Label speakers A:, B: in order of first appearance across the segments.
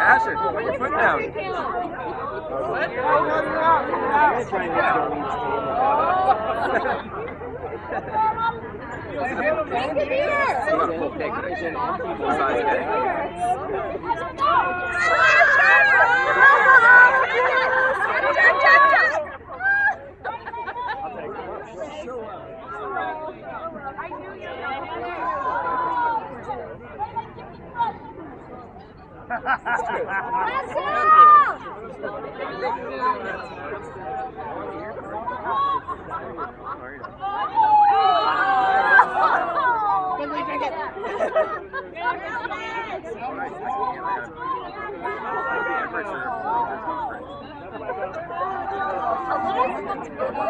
A: Asher, put your foot down. You want a full pick? Full size Oh,
B: my God.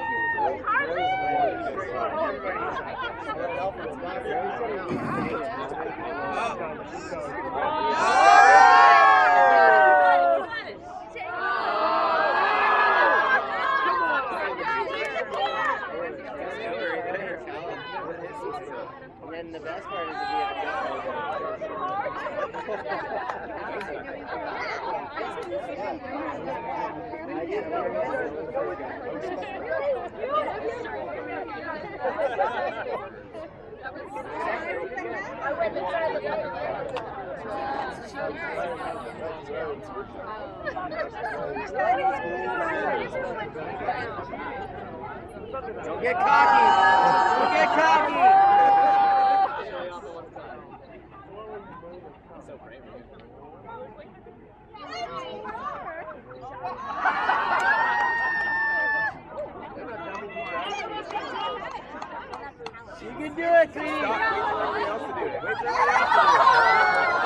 B: And the best part is if you
A: Don't get cocky. Don't get cocky. You can do it, Steve. Wait for everybody else to do it. Wait for everybody else to do it.